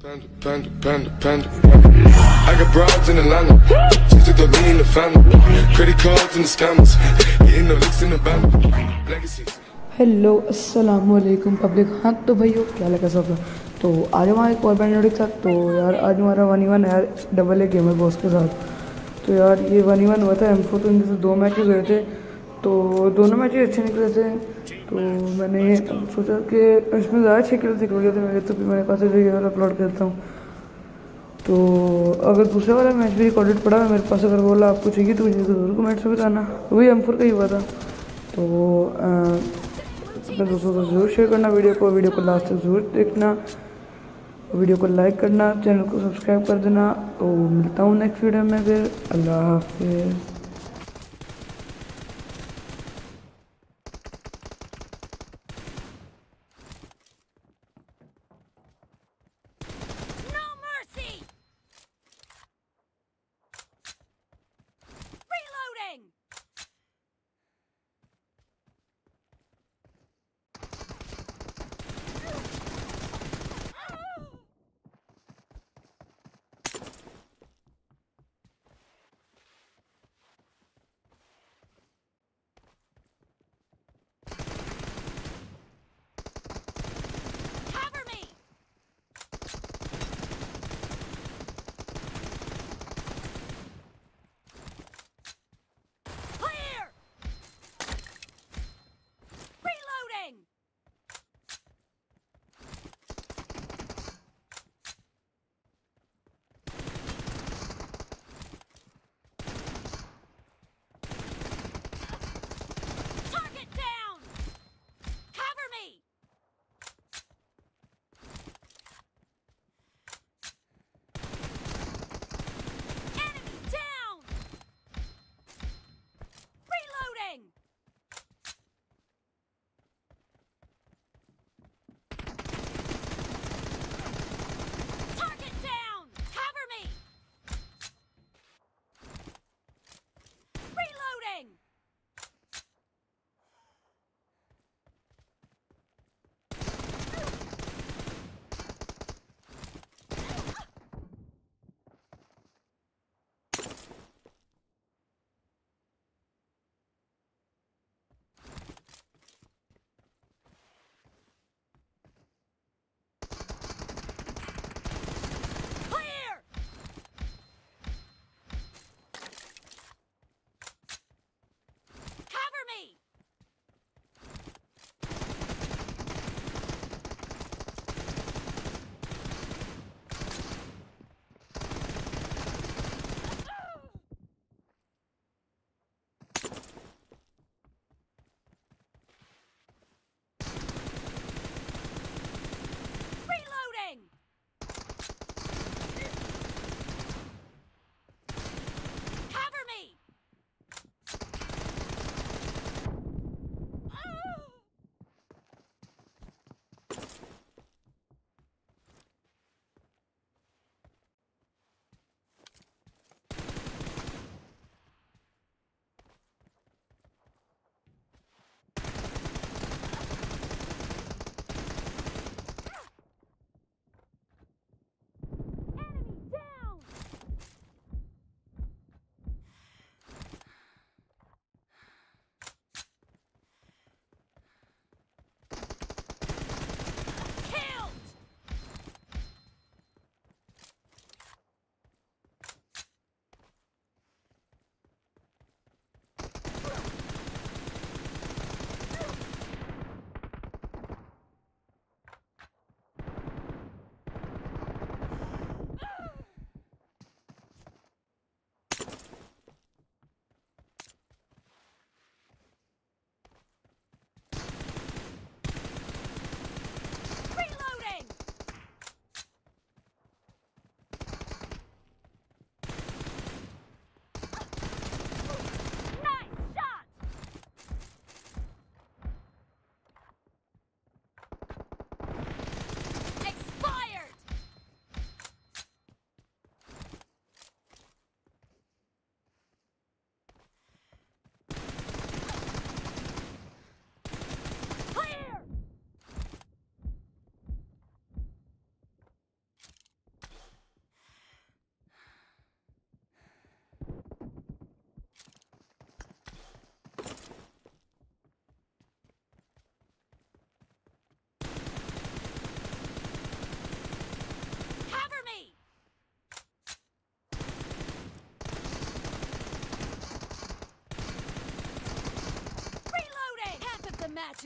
Panda, panda, panda, panda. I got broads in Atlanta. Just took the in the family. Credit cards and the scammers. Getting the licks in the band. Legacies. Hello अस्सलाम वालेकुम public हाँ तो भाइयों क्या लगा सब तो आज हमारा एक और बैंड के साथ तो यार आज हमारा वन वन है डबल ए गेम है बॉस के साथ तो यार ये वन वन हुआ था एम फोर तो इनके से दो मैच गए थे तो दोनों मैच अच्छे निकले थे तो मैंने सोचा कि इसमें ज़्यादा अच्छे किल निकल गए थे मेरे तो भी मैंने कहा था ये वाला अपलोड करता हूँ। तो अगर दूसरा वाला मैच भी रिकॉर्डेड पड़ा है मेरे पास अगर बोला आपको चाहिए तो मुझे ज़रूर कमेंट्स में बताना। वही एम फोर का ही हुआ था। तो अपने दोस्तों को ज़रूर शेयर करना वीडियो को वीडियो को लास्ट तक ज़रूर देखना। वीडियो को लाइक करना चैनल को सब्सक्राइब कर देना। तो मिलता हूँ नेक्स्ट वीडियो में फिर। अल्लाह हाफिज़।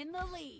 in the lead.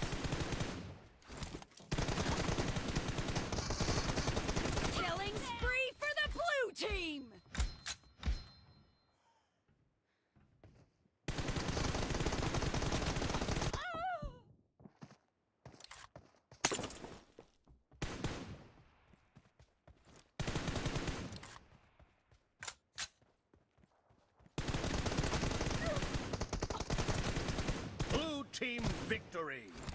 Victory!